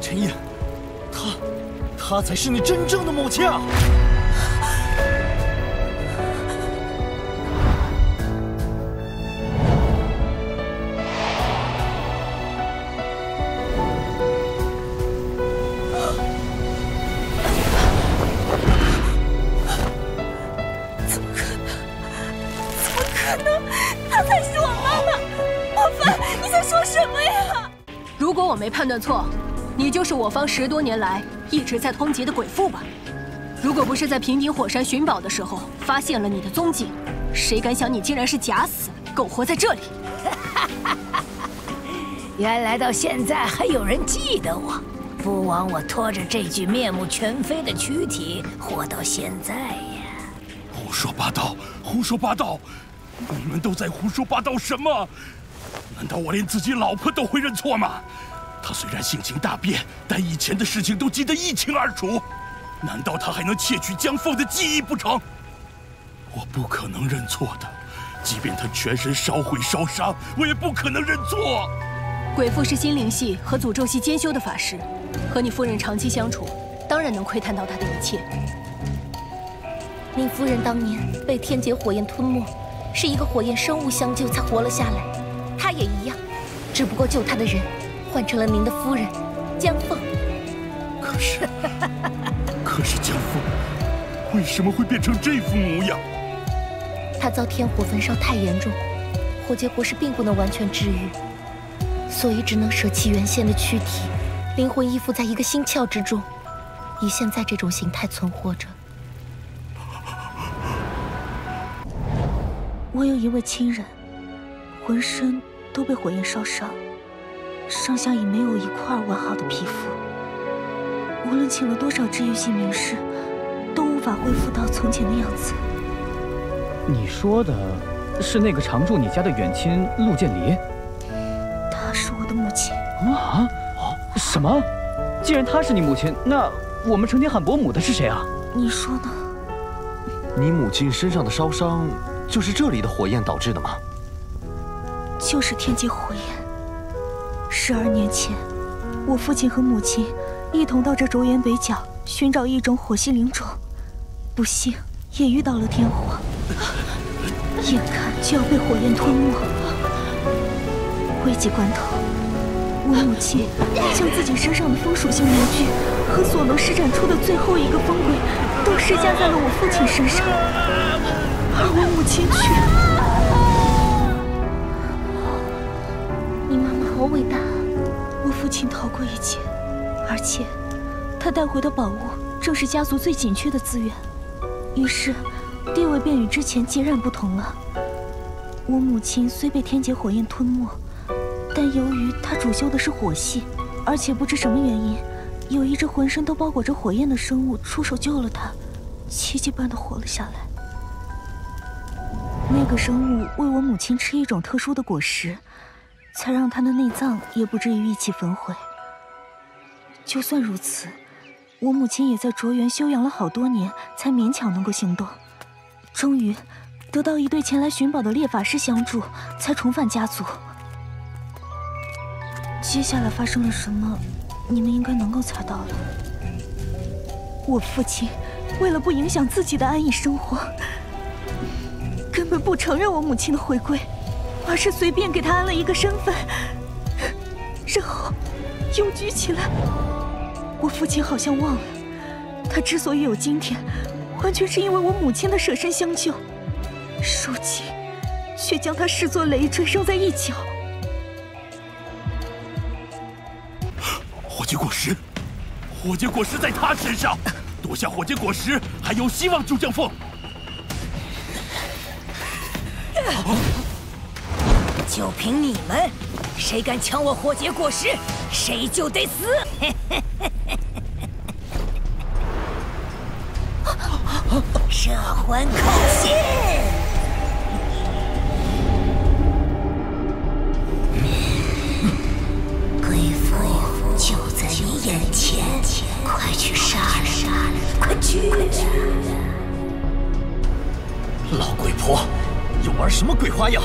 陈烨，她，她才是你真正的母亲啊！我没判断错，你就是我方十多年来一直在通缉的鬼父吧？如果不是在平顶火山寻宝的时候发现了你的踪迹，谁敢想你竟然是假死，苟活在这里？原来到现在还有人记得我，不枉我拖着这具面目全非的躯体活到现在呀！胡说八道，胡说八道！你们都在胡说八道什么？难道我连自己老婆都会认错吗？他虽然性情大变，但以前的事情都记得一清二楚。难道他还能窃取江凤的记忆不成？我不可能认错的，即便他全身烧毁烧伤，我也不可能认错。鬼父是心灵系和诅咒系兼修的法师，和你夫人长期相处，当然能窥探到他的一切。你夫人当年被天劫火焰吞没，是一个火焰生物相救才活了下来，她也一样，只不过救她的人。换成了您的夫人江凤，可是，可是江凤为什么会变成这副模样？她遭天火焚烧太严重，火劫国是并不能完全治愈，所以只能舍弃原先的躯体，灵魂依附在一个心窍之中，以现在这种形态存活着。我有一位亲人，浑身都被火焰烧伤。上下已没有一块完好的皮肤，无论请了多少治愈系名师，都无法恢复到从前的样子。你说的是那个常住你家的远亲陆建离？她是我的母亲。啊？什么？既然她是你母亲，那我们成天喊伯母的是谁啊？你说呢？你母亲身上的烧伤，就是这里的火焰导致的吗？就是天劫火焰。十二年前，我父亲和母亲一同到这轴原北角寻找一种火系灵种，不幸也遇到了天火，眼看就要被火焰吞没。危急关头，我母亲将自己身上的风属性面具和所能施展出的最后一个风鬼都施加在了我父亲身上，而我母亲却……你妈妈好伟大！父亲逃过一劫，而且他带回的宝物正是家族最紧缺的资源，于是地位便与之前截然不同了。我母亲虽被天劫火焰吞没，但由于她主修的是火系，而且不知什么原因，有一只浑身都包裹着火焰的生物出手救了她，奇迹般的活了下来。那个生物为我母亲吃一种特殊的果实。才让他的内脏也不至于一起焚毁。就算如此，我母亲也在卓园休养了好多年，才勉强能够行动。终于，得到一对前来寻宝的猎法师相助，才重返家族。接下来发生了什么，你们应该能够猜到了。我父亲为了不影响自己的安逸生活，根本不承认我母亲的回归。而是随便给他安了一个身份，然后又举起来。我父亲好像忘了，他之所以有今天，完全是因为我母亲的舍身相救。如今，却将他视作累赘，扔在一角。火结果实，火结果实在他身上，夺下火结果实还有希望救江凤。就凭你们，谁敢抢我火劫果实，谁就得死！摄魂口信，鬼父就在你眼前，快去杀了，快去！老鬼婆，又玩什么鬼花样？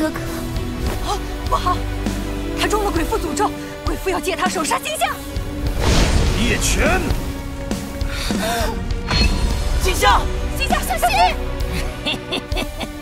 哥哥。啊，不好，他中了鬼父诅咒，鬼父要借他手杀金夏。叶泉，金夏，金夏，小心！